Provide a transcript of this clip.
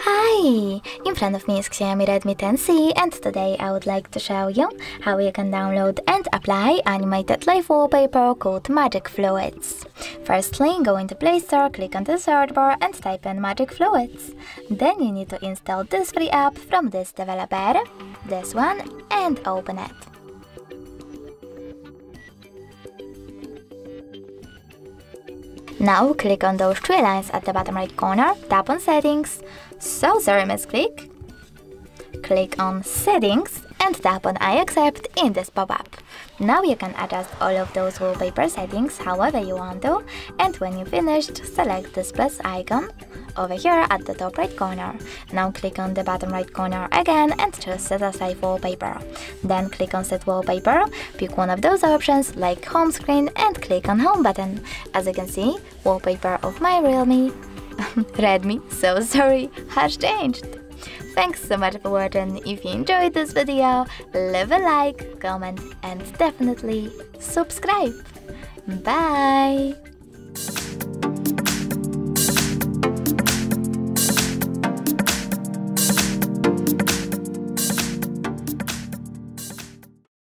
Hi! In front of me is Xiaomi Redmi 10C and today I would like to show you how you can download and apply animated live wallpaper called Magic Fluids. Firstly, go into Play Store, click on the search bar and type in Magic Fluids. Then you need to install this free app from this developer, this one, and open it. Now click on those three lines at the bottom right corner, tap on settings, so sorry misclick, click on settings and tap on I accept in this pop-up. Now you can adjust all of those wallpaper settings however you want to and when you finished select this plus icon over here at the top right corner. Now click on the bottom right corner again and choose set aside wallpaper. Then click on set wallpaper, pick one of those options like home screen and click on home button. As you can see, wallpaper of my Realme Redmi, so sorry, has changed. Thanks so much for watching. If you enjoyed this video, leave a like, comment and definitely subscribe. Bye!